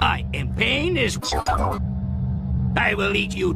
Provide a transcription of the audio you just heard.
I am pain is... I will eat you